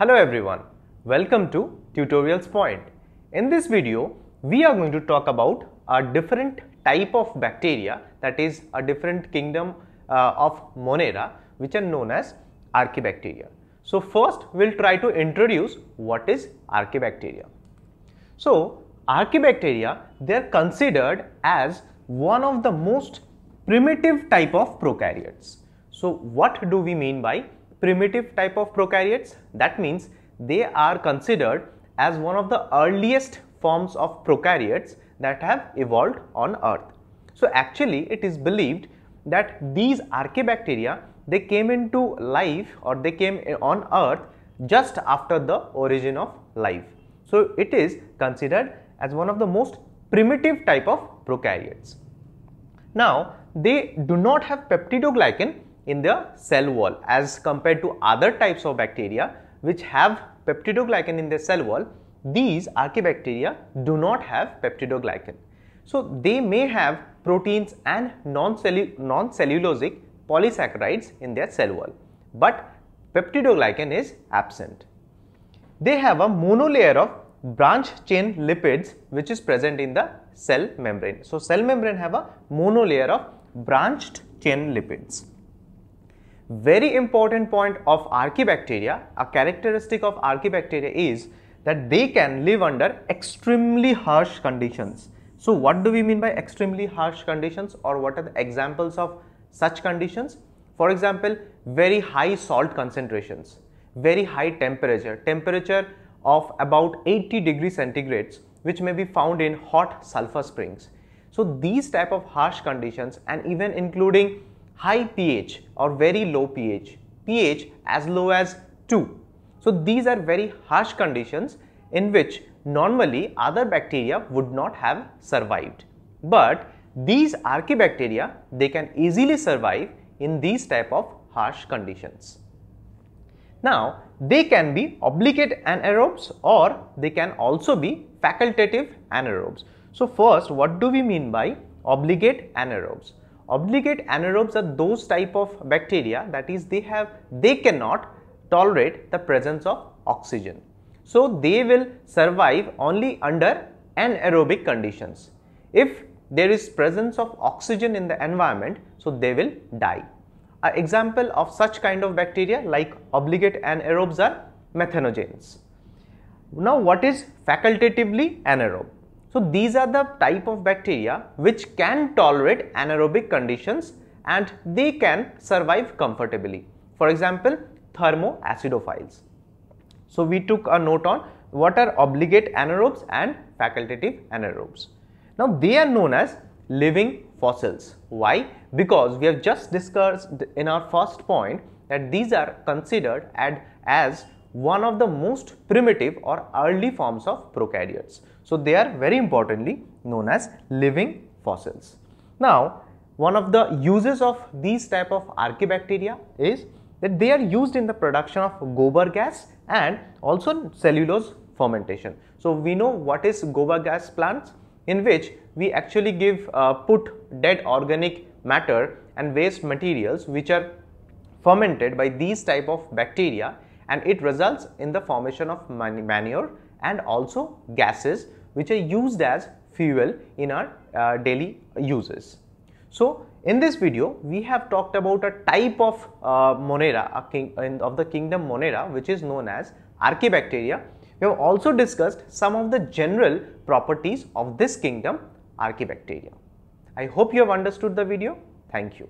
Hello everyone, welcome to Tutorials Point. In this video, we are going to talk about a different type of bacteria that is a different kingdom uh, of Monera which are known as Archaebacteria. So first we'll try to introduce what is Archaebacteria. So Archaebacteria they are considered as one of the most primitive type of prokaryotes. So what do we mean by primitive type of prokaryotes? That means they are considered as one of the earliest forms of prokaryotes that have evolved on earth. So actually it is believed that these archaebacteria they came into life or they came on earth just after the origin of life. So it is considered as one of the most primitive type of prokaryotes. Now they do not have peptidoglycan in their cell wall as compared to other types of bacteria which have peptidoglycan in their cell wall. These archaebacteria do not have peptidoglycan. So they may have proteins and non-cellulosic polysaccharides in their cell wall, but peptidoglycan is absent. They have a monolayer of branch chain lipids which is present in the cell membrane. So cell membrane have a monolayer of branched chain lipids. Very important point of archaebacteria, a characteristic of archaebacteria is that they can live under extremely harsh conditions. So what do we mean by extremely harsh conditions or what are the examples of such conditions? For example, very high salt concentrations, very high temperature, temperature of about 80 degrees centigrades which may be found in hot sulfur springs. So these type of harsh conditions and even including high pH or very low pH, pH as low as 2. So these are very harsh conditions in which normally other bacteria would not have survived. But these archaebacteria they can easily survive in these type of harsh conditions. Now they can be obligate anaerobes or they can also be facultative anaerobes. So first what do we mean by obligate anaerobes? Obligate anaerobes are those type of bacteria that is they have they cannot tolerate the presence of oxygen. So they will survive only under anaerobic conditions. If there is presence of oxygen in the environment, so they will die. An example of such kind of bacteria like obligate anaerobes are methanogens. Now what is facultatively anaerobe? So these are the type of bacteria which can tolerate anaerobic conditions and they can survive comfortably. For example, thermoacidophiles. So we took a note on what are obligate anaerobes and facultative anaerobes. Now they are known as living fossils. Why? Because we have just discussed in our first point that these are considered as one of the most primitive or early forms of prokaryotes. So they are very importantly known as living fossils. Now one of the uses of these type of archaebacteria is that they are used in the production of gobar gas and also cellulose fermentation. So we know what is gobar gas plants in which we actually give uh, put dead organic matter and waste materials which are fermented by these type of bacteria and it results in the formation of manure and also gases which are used as fuel in our uh, daily uses. So, in this video we have talked about a type of uh, Monera king, of the kingdom Monera which is known as Archaebacteria. We have also discussed some of the general properties of this kingdom Archaebacteria. I hope you have understood the video. Thank you.